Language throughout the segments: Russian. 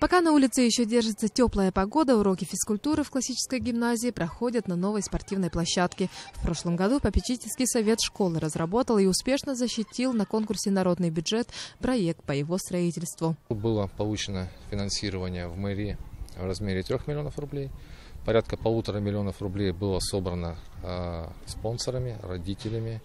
Пока на улице еще держится теплая погода, уроки физкультуры в классической гимназии проходят на новой спортивной площадке. В прошлом году попечительский совет школы разработал и успешно защитил на конкурсе «Народный бюджет» проект по его строительству. Было получено финансирование в мэрии в размере 3 миллионов рублей. Порядка полутора миллионов рублей было собрано э, спонсорами, родителями.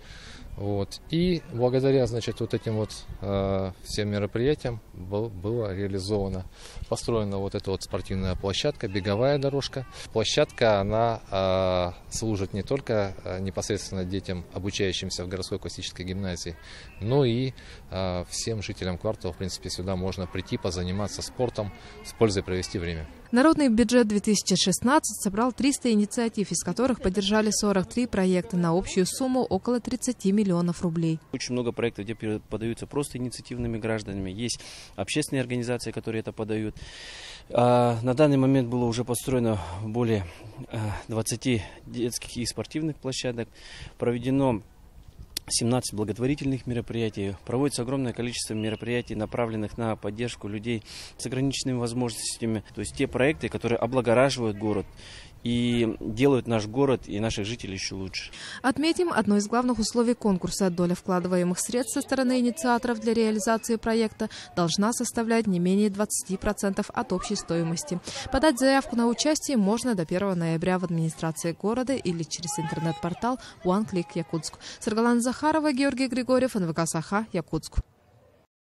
Вот. И благодаря значит, вот этим вот э, всем мероприятиям был, было реализовано, построена вот эта вот спортивная площадка, беговая дорожка. Площадка, она э, служит не только э, непосредственно детям, обучающимся в городской классической гимназии, но и э, всем жителям квартала, в принципе, сюда можно прийти, позаниматься спортом, с пользой провести время. Народный бюджет 2016 собрал 300 инициатив, из которых поддержали 43 проекта на общую сумму около 30 миллионов рублей. Очень много проектов, где подаются просто инициативными гражданами. Есть общественные организации, которые это подают. А на данный момент было уже построено более 20 детских и спортивных площадок. Проведено 17 благотворительных мероприятий. Проводится огромное количество мероприятий, направленных на поддержку людей с ограниченными возможностями. То есть те проекты, которые облагораживают город и делают наш город и наших жителей еще лучше. Отметим, одно из главных условий конкурса – доля вкладываемых средств со стороны инициаторов для реализации проекта должна составлять не менее 20% от общей стоимости. Подать заявку на участие можно до 1 ноября в администрации города или через интернет-портал One Click Якутск. Саргалан Захарова, Георгий Григорьев, НВК Саха, Якутск.